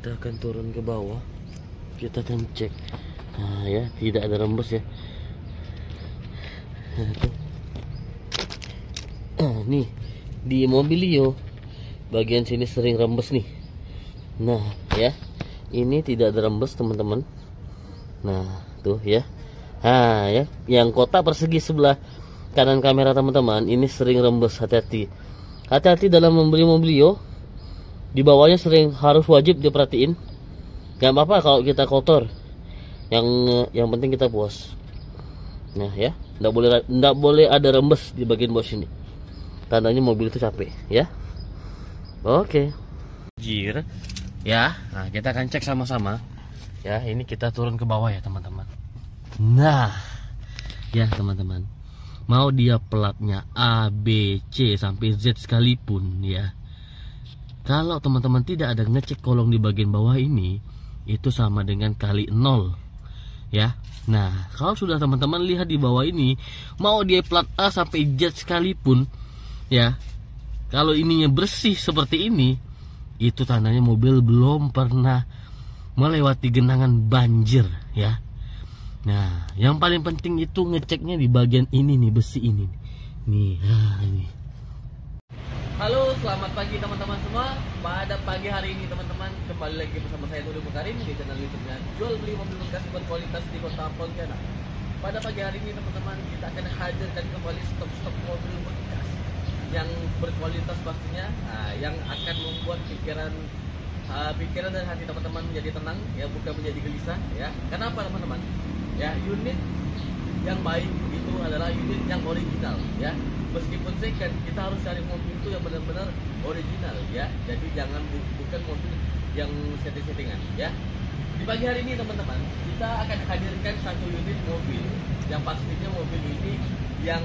kita akan turun ke bawah. Kita akan cek. Nah ya tidak ada rembes ya. Nah. Ah, nih di mobilio bagian sini sering rembes nih. Nah ya ini tidak ada rembes teman-teman. Nah tuh ya. Nah ya yang kotak persegi sebelah kanan kamera teman-teman ini sering rembes. Hati-hati. Hati-hati dalam membeli mobilio di bawahnya sering harus wajib diperhatiin. Nggak apa-apa kalau kita kotor. Yang yang penting kita puas. Nah ya. Nggak boleh nggak boleh ada rembes di bagian bawah sini. Tandanya mobil itu capek ya. Oke. Jir. Ya. Nah kita akan cek sama-sama. Ya ini kita turun ke bawah ya teman-teman. Nah. Ya teman-teman. Mau dia platnya A B C sampai Z sekalipun ya kalau teman-teman tidak ada ngecek kolong di bagian bawah ini itu sama dengan kali nol. Ya. Nah kalau sudah teman-teman lihat di bawah ini mau dia plat A sampai Z sekalipun ya kalau ininya bersih seperti ini itu tandanya mobil belum pernah melewati genangan banjir ya. Nah yang paling penting itu ngeceknya di bagian ini nih besi ini nih. Nah, ini Halo, selamat pagi teman-teman semua. Pada pagi hari ini teman-teman kembali lagi bersama saya Tudu Mukarim di channel YouTube-nya Jual Beli Mobil Bekas Berkualitas di Kota Pontianak. Pada pagi hari ini teman-teman kita akan hadirkan kembali stok-stok mobil bekas yang berkualitas pastinya, nah, yang akan membuat pikiran uh, pikiran dan hati teman-teman menjadi tenang, ya bukan menjadi gelisah, ya. Kenapa teman-teman? Ya unit yang baik itu adalah unit yang original, ya meskipun second kita harus cari mobil itu yang benar-benar original ya. Jadi jangan bu bukan mobil yang setting-settingan ya. Di pagi hari ini teman-teman kita akan hadirkan satu unit mobil. Yang pastinya mobil ini yang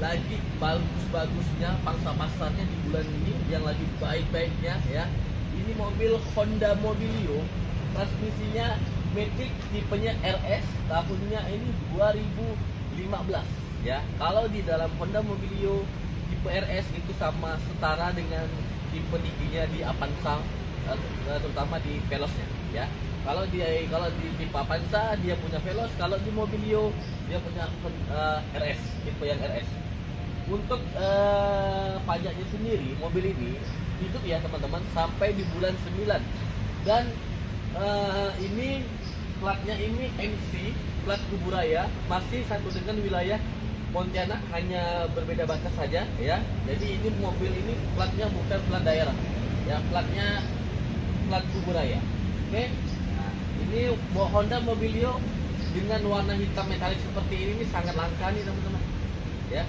lagi bagus-bagusnya pangsa pasarnya di bulan ini yang lagi baik-baiknya ya. Ini mobil Honda Mobilio. Transmisinya Matic tipenya RS tahunnya ini 2015 ya kalau di dalam Honda Mobilio tipe RS itu sama setara dengan tipe tingginya di Avanza eh, terutama di velosnya ya. Kalau di kalau di tipe Avanza dia punya velos. Kalau di Mobilio dia punya uh, eh, RS tipe yang RS untuk uh, pajaknya sendiri mobil ini hidup ya teman-teman sampai di bulan 9 dan uh, ini platnya ini MC plat Kuburaya masih satu dengan wilayah Pontianak hanya berbeda batas saja ya. Jadi ini mobil ini platnya bukan plat daerah. Ya, platnya plat Kuburaya. Oke. Nah, ini Honda Mobilio dengan warna hitam metalik seperti ini, ini sangat langka nih teman-teman. Ya.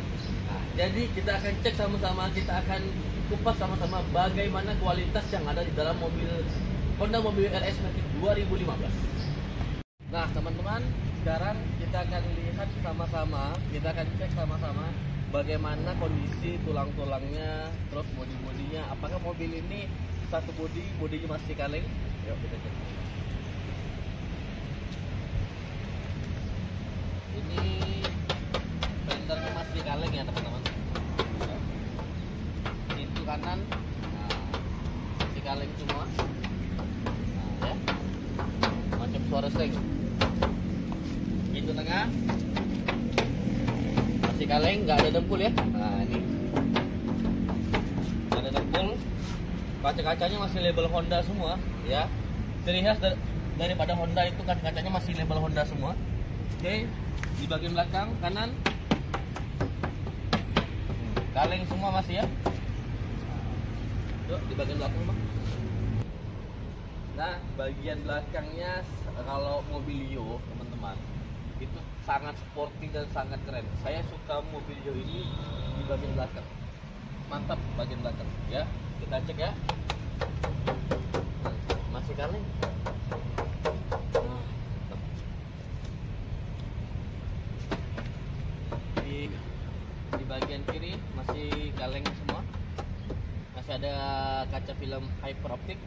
Nah, jadi kita akan cek sama-sama, kita akan kupas sama-sama bagaimana kualitas yang ada di dalam mobil Honda Mobilio RS Matic 2015. Nah teman-teman sekarang kita akan lihat sama-sama kita akan cek sama-sama bagaimana kondisi tulang-tulangnya terus bodi-bodinya apakah mobil ini satu bodi bodinya masih kaleng? Yuk kita cek kaca-kacanya masih label Honda semua ya. Ciri khas daripada Honda itu kaca-kacanya masih label Honda semua. Oke di bagian belakang kanan. Kaleng semua masih ya. Yuk, di bagian belakang bang. Nah bagian belakangnya kalau mobilio teman-teman itu sangat sporty dan sangat keren. Saya suka mobilio ini di bagian belakang. Mantap bagian belakang ya. Kita cek ya masih kaleng di di bagian kiri masih kaleng semua. Masih ada kaca film hyper optic.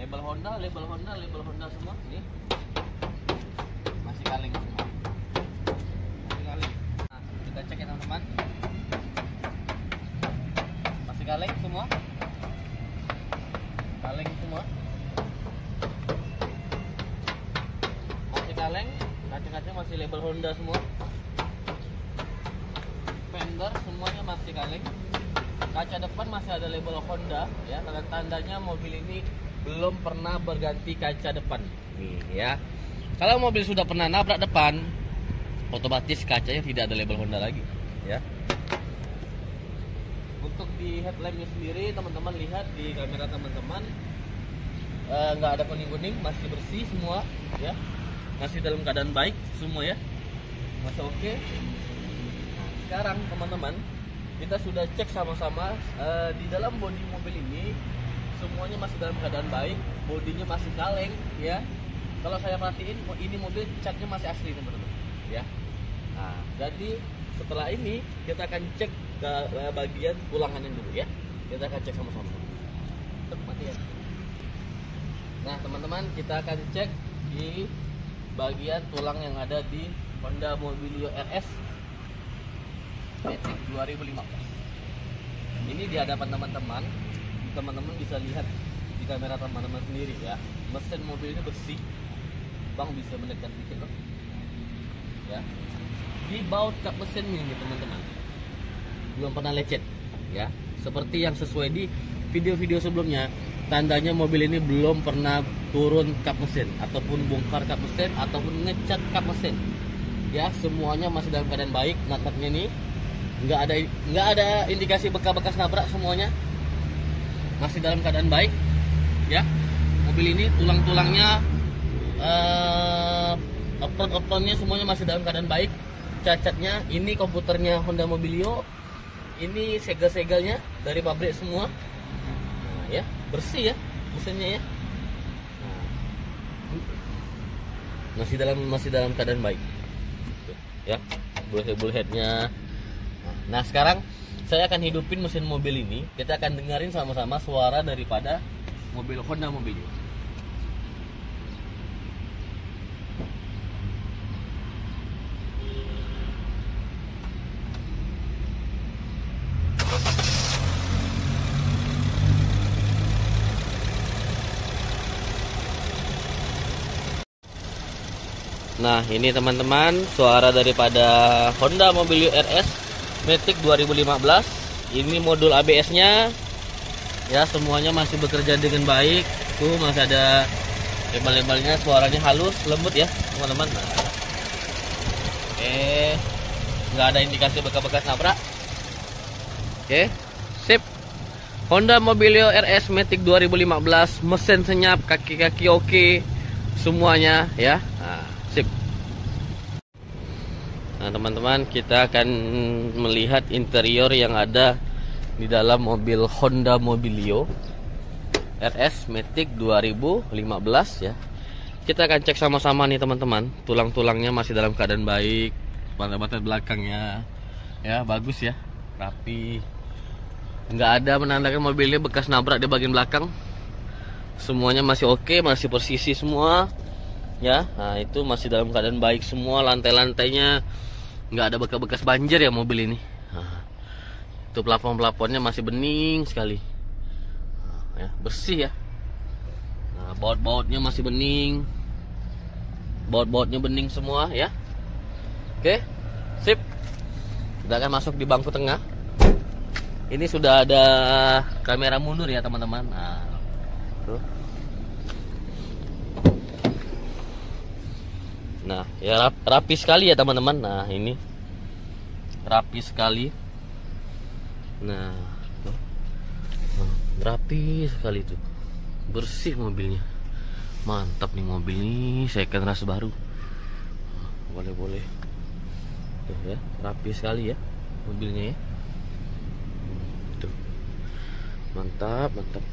Label Honda label Honda label Honda semua. Ini. Masih kaleng semua. Masih kaleng. Nah, kita cek ya teman-teman. Masih kaleng semua kaleng kaca-kaca masih label Honda semua. Fender semuanya masih kaleng. Kaca depan masih ada label Honda ya. Tanda tandanya mobil ini belum pernah berganti kaca depan. Nih ya. Kalau mobil sudah pernah nabrak depan otomatis kacanya tidak ada label Honda lagi ya. Untuk di headlampnya sendiri teman-teman lihat di kamera teman-teman eh, nggak ada kuning-kuning masih bersih semua ya masih dalam keadaan baik semua ya. Masih oke. Nah, sekarang teman-teman kita sudah cek sama-sama uh, di dalam bodi mobil ini semuanya masih dalam keadaan baik bodinya masih kaleng ya. Kalau saya perhatiin ini mobil catnya masih asli teman-teman ya. Nah jadi setelah ini kita akan cek eh, bagian tulangannya dulu ya. Kita akan cek sama-sama. Ya. Nah teman-teman kita akan cek di bagian tulang yang ada di Honda Mobilio RS Matic 2015 ini di hadapan teman-teman. Teman-teman bisa lihat di kamera teman-teman sendiri ya. Mesin mobil ini bersih. Bang bisa mendekat dikit loh ya. Di baut kap mesin ini teman-teman. Belum pernah lecet ya. Seperti yang sesuai di video-video sebelumnya tandanya mobil ini belum pernah turun kap mesin ataupun bongkar kap mesin ataupun ngecat kap mesin. Ya semuanya masih dalam keadaan baik natapnya ini. Nggak ada nggak ada indikasi bekas-bekas nabrak semuanya. Masih dalam keadaan baik ya. Mobil ini tulang-tulangnya uh, apron-apronnya semuanya masih dalam keadaan baik. Cacatnya ini komputernya Honda Mobilio. Ini segel-segelnya dari pabrik semua. Nah, ya bersih ya mesinnya ya nah, masih dalam masih dalam keadaan baik. Ya bullhead-bullheadnya Nah sekarang saya akan hidupin mesin mobil ini. Kita akan dengerin sama-sama suara daripada mobil Honda mobil Nah ini teman-teman suara daripada Honda Mobilio RS Matic 2015 ini modul ABS nya ya semuanya masih bekerja dengan baik. Tuh masih ada lebal-lebalnya suaranya halus lembut ya teman-teman. Nah. oke. Nggak ada indikasi bekas-bekas nabrak. Oke sip. Honda Mobilio RS Matic 2015 mesin senyap kaki-kaki oke semuanya ya. Nah, Nah teman-teman kita akan melihat interior yang ada di dalam mobil Honda Mobilio RS Matic 2015 ya. Kita akan cek sama-sama nih teman-teman. Tulang-tulangnya masih dalam keadaan baik batai-batai belakangnya ya bagus ya. Rapi. Nggak ada menandakan mobilnya bekas nabrak di bagian belakang. Semuanya masih oke masih persisi semua ya. Nah itu masih dalam keadaan baik semua lantai-lantainya nggak ada bekas-bekas banjir ya mobil ini. Nah, itu plafon-plafonnya masih bening sekali. Nah, ya bersih ya. Nah, baut-bautnya masih bening. Baut-bautnya bening semua ya. Oke sip. Kita akan masuk di bangku tengah. Ini sudah ada kamera mundur ya teman-teman. Nah, tuh Nah, ya rapi sekali ya teman-teman. Nah, ini rapi sekali. Nah, tuh. Nah, rapi sekali tuh. Bersih mobilnya. Mantap nih mobil ini, second ras baru. Boleh-boleh. Tuh ya, rapi sekali ya mobilnya ya. Tuh. Mantap, mantap.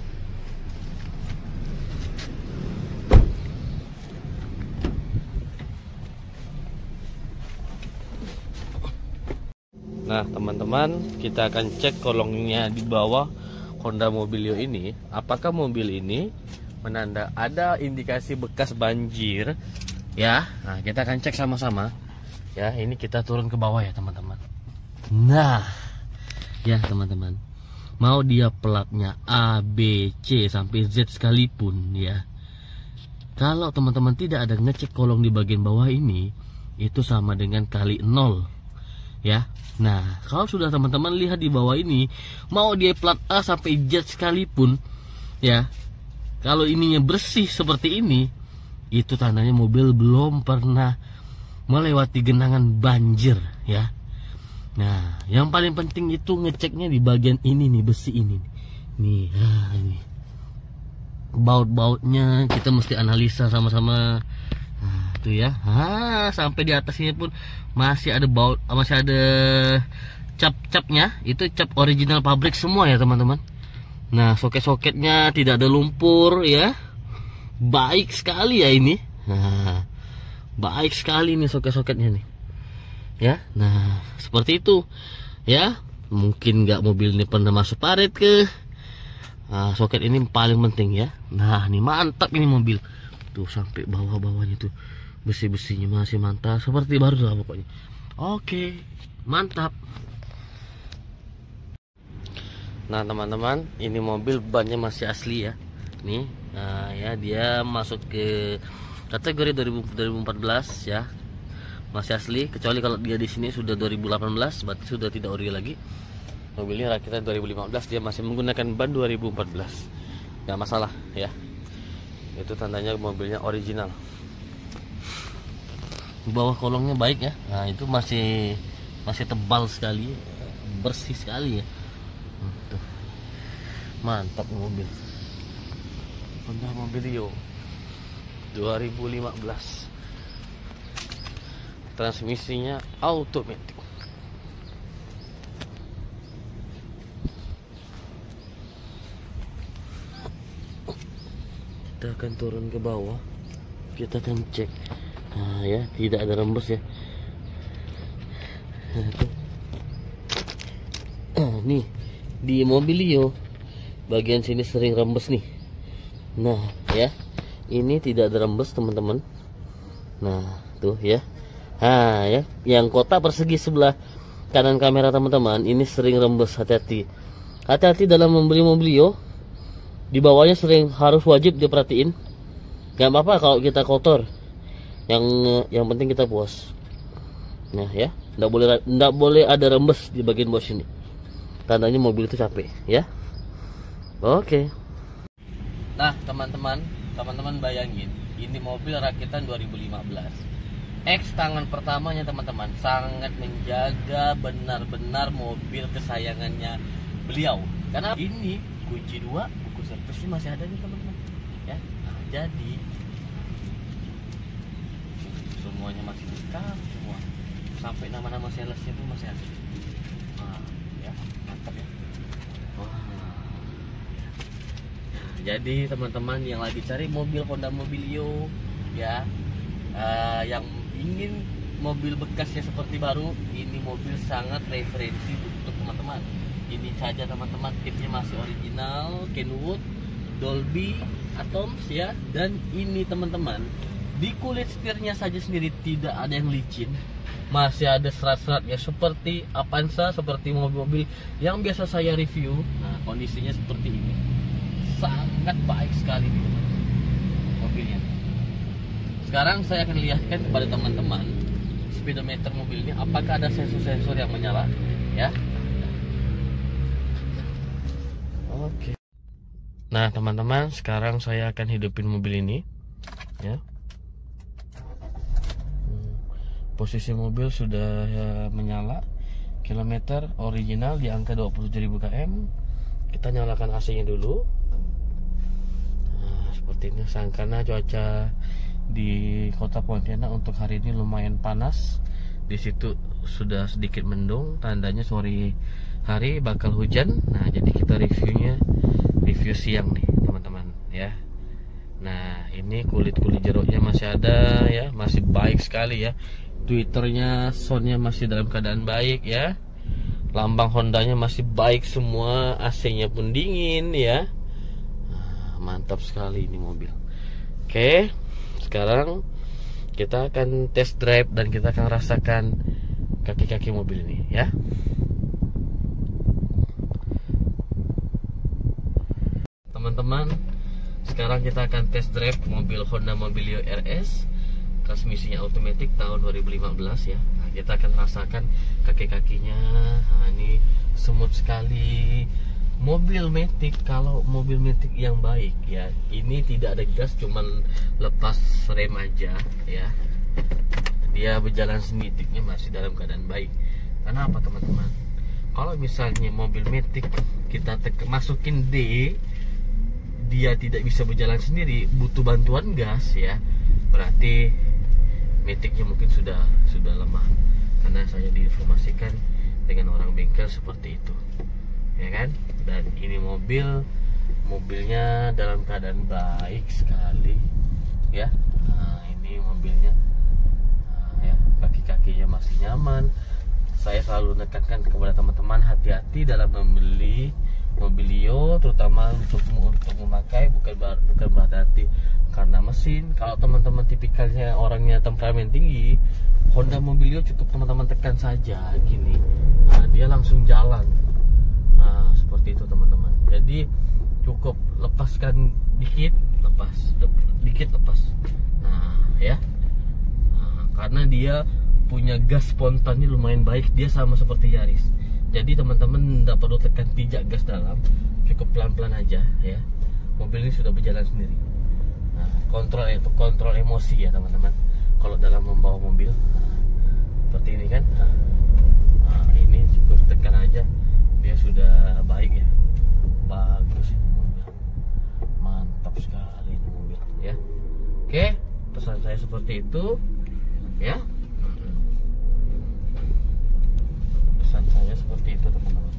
Nah teman-teman kita akan cek kolongnya di bawah Honda Mobilio ini. Apakah mobil ini menanda ada indikasi bekas banjir? Ya nah kita akan cek sama-sama. Ya ini kita turun ke bawah ya teman-teman. Nah ya teman-teman. Mau dia pelapnya A, B, C sampai Z sekalipun ya. Kalau teman-teman tidak ada ngecek kolong di bagian bawah ini itu sama dengan kali nol ya. Nah kalau sudah teman-teman lihat di bawah ini mau dia plat A sampai Z sekalipun ya kalau ininya bersih seperti ini itu tandanya mobil belum pernah melewati genangan banjir ya. Nah yang paling penting itu ngeceknya di bagian ini nih besi ini nih. Ah, ini. Baut-bautnya kita mesti analisa sama-sama tuh ya. Ah, sampai di atasnya pun masih ada baut masih ada cap-capnya. Itu cap original pabrik semua ya teman-teman. Nah soket-soketnya tidak ada lumpur ya. Baik sekali ya ini. Nah baik sekali nih soket-soketnya nih. Ya nah seperti itu. Ya mungkin nggak mobil ini pernah masuk parit ke? Nah, soket ini paling penting ya. Nah ini mantap ini mobil. Tuh sampai bawah-bawahnya tuh besi-besinya masih mantap. Seperti baru lah pokoknya. Oke mantap. Nah teman-teman ini mobil bannya masih asli ya. Nih nah, ya dia masuk ke kategori 2014 ya. Masih asli kecuali kalau dia di sini sudah 2018 berarti sudah tidak ori lagi. Mobilnya rakitan 2015 dia masih menggunakan ban 2014 Gak masalah ya. Itu tandanya mobilnya original bawah kolongnya baik ya. Nah itu masih masih tebal sekali bersih sekali ya. Mantap mobil. Honda Mobilio 2015 transmisinya automatic. Kita akan turun ke bawah. Kita akan cek nah ya tidak ada rembes ya. Nah, nih di Mobilio bagian sini sering rembes nih. Nah ya ini tidak ada rembes teman-teman. Nah tuh ya. Nah ya yang kotak persegi sebelah kanan kamera teman-teman ini sering rembes hati-hati. Hati-hati dalam membeli Mobilio di bawahnya sering harus wajib diperhatiin. Gak apa-apa kalau kita kotor yang yang penting kita puas. Nah ya. Nggak boleh nggak boleh ada rembes di bagian bawah sini. Tandanya mobil itu capek ya. Oke. Nah teman-teman teman-teman bayangin ini mobil rakitan 2015 X tangan pertamanya teman-teman sangat menjaga benar-benar mobil kesayangannya beliau. Karena ini kunci dua buku servisnya masih ada nih teman-teman. Ya nah, jadi semuanya masih lengkap semua. Sampai nama-nama salesnya pun masih ada. Jadi teman-teman yang lagi cari mobil Honda Mobilio ya uh, yang ingin mobil bekasnya seperti baru ini mobil sangat referensi untuk teman-teman. Ini saja teman-teman kitnya masih original Kenwood Dolby Atoms ya. Dan ini teman-teman di kulit setirnya saja sendiri tidak ada yang licin. Masih ada serat-serat ya seperti Avanza seperti mobil-mobil yang biasa saya review. Nah kondisinya seperti ini. Sangat baik sekali nih mobilnya. Sekarang saya akan lihatkan kepada teman-teman speedometer mobil ini apakah ada sensor-sensor yang menyala ya? Oke. Nah teman-teman sekarang saya akan hidupin mobil ini ya posisi mobil sudah ya, menyala. Kilometer original di angka 27.000 km. Kita nyalakan AC nya dulu. Seperti ini. Karena cuaca di kota Pontianak untuk hari ini lumayan panas. Di situ sudah sedikit mendung. Tandanya sore hari bakal hujan. Nah jadi kita reviewnya review siang nih teman-teman ya. Nah ini kulit-kulit jeruknya masih ada ya. Masih baik sekali ya twitternya soundnya masih dalam keadaan baik ya. Lambang Hondanya masih baik semua AC nya pun dingin ya. Mantap sekali ini mobil. Oke sekarang kita akan test drive dan kita akan rasakan kaki-kaki mobil ini ya. Teman-teman sekarang kita akan test drive mobil Honda Mobilio RS transmisinya automatic tahun 2015 ya. Nah, kita akan rasakan kaki-kakinya. Nah, ini semut sekali. Mobil Matic kalau mobil Matic yang baik ya. Ini tidak ada gas cuman lepas rem aja ya. Dia berjalan sendiri masih dalam keadaan baik. Karena apa teman-teman? Kalau misalnya mobil Matic kita masukin D dia tidak bisa berjalan sendiri butuh bantuan gas ya. Berarti Maticnya mungkin sudah sudah lemah. Karena saya diinformasikan dengan orang bengkel seperti itu. Ya kan? Dan ini mobil mobilnya dalam keadaan baik sekali. Ya nah, ini mobilnya nah, ya kaki-kakinya masih nyaman. Saya selalu menekankan kepada teman-teman hati-hati dalam membeli mobilio terutama untuk untuk memakai bukan bukan berarti mesin. Kalau teman-teman tipikalnya orangnya temperamen tinggi Honda Mobilio cukup teman-teman tekan saja gini. Nah, dia langsung jalan. Nah, seperti itu teman-teman. Jadi cukup lepaskan dikit lepas dikit lepas. Nah ya. Nah, karena dia punya gas spontannya lumayan baik dia sama seperti Yaris. Jadi teman-teman tidak perlu tekan pijak gas dalam cukup pelan-pelan aja ya. Mobil ini sudah berjalan sendiri kontrol itu kontrol emosi ya teman-teman. Kalau dalam membawa mobil seperti ini kan? Nah, ini cukup tekan aja. Dia sudah baik ya? Bagus mantap sekali ini mobil ya. Oke pesan saya seperti itu ya. Pesan saya seperti itu teman-teman.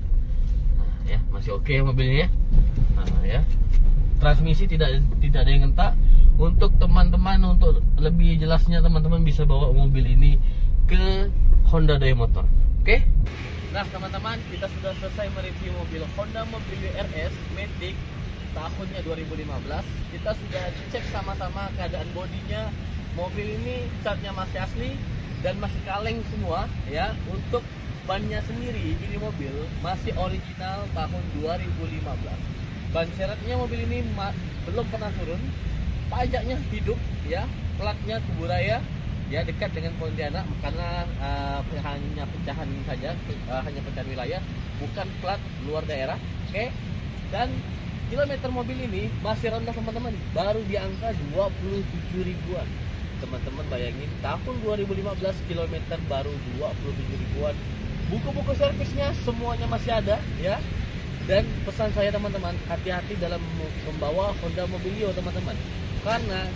Nah, ya masih oke mobilnya ya? Nah, ya. Transmisi tidak tidak ada yang ngentak untuk teman-teman untuk lebih jelasnya teman-teman bisa bawa mobil ini ke Honda Day Motor. Oke? Nah teman-teman kita sudah selesai mereview mobil Honda Mobilio RS Matic tahunnya 2015 kita sudah cek sama-sama keadaan bodinya. Mobil ini catnya masih asli dan masih kaleng semua ya. Untuk bannya sendiri ini mobil masih original tahun 2015 ban serepnya mobil ini belum pernah turun pajaknya hidup ya. Platnya kuburaya ya dekat dengan Pontianak. Karena uh, hanya pecahan saja uh, hanya pecahan wilayah. Bukan plat luar daerah oke? Okay? dan kilometer mobil ini masih rendah teman-teman. Baru di angka 27 ribuan. Teman-teman bayangin tahun 2015 kilometer baru 27 ribuan. Buku-buku servisnya semuanya masih ada ya. Dan pesan saya teman-teman hati-hati dalam membawa Honda Mobilio teman-teman karena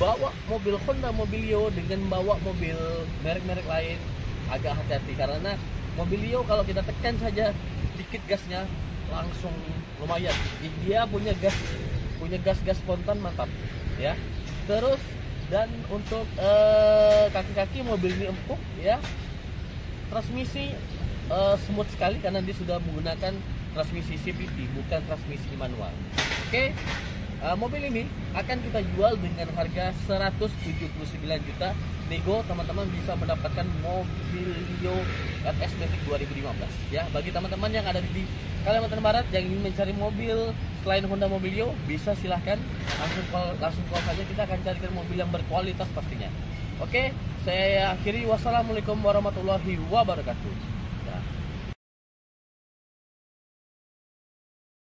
bawa mobil Honda Mobilio dengan bawa mobil merek-merek lain agak hati-hati karena Mobilio kalau kita tekan saja dikit gasnya langsung lumayan dia punya gas punya gas-gas spontan mantap ya terus dan untuk eh, kaki-kaki uh, mobil ini empuk ya transmisi uh, smooth sekali karena dia sudah menggunakan transmisi CVT bukan transmisi manual. Oke, okay? Uh, mobil ini akan kita jual dengan harga 179 juta. Nego teman-teman bisa mendapatkan Mobilio RS Matic 2015 ya. Bagi teman-teman yang ada di Kalimantan Barat yang ingin mencari mobil selain Honda Mobilio bisa silahkan langsung call langsung call saja kita akan carikan mobil yang berkualitas pastinya. Oke, saya akhiri wassalamualaikum warahmatullahi wabarakatuh.